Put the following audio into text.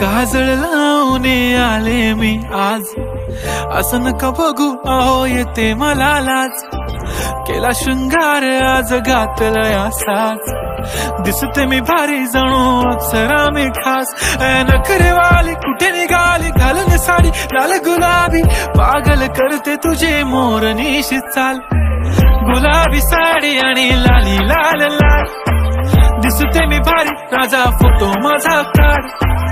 काजळ लावणे आले मी आज. असं नका बघू अहो येते मला लाज. केला शृंगार आज घातलं असाच. दिसते मी भारी जणू अप्सरा मी खास. ए नखरे वाली कुठे निघाली? घालून साडी लाल गुलाबी. पागल करते तुझे मोर निशी चाल. गुलाबी साडी आणि लाली लाल लाल. दिसते मी भारी राजा फोटो माझा काढ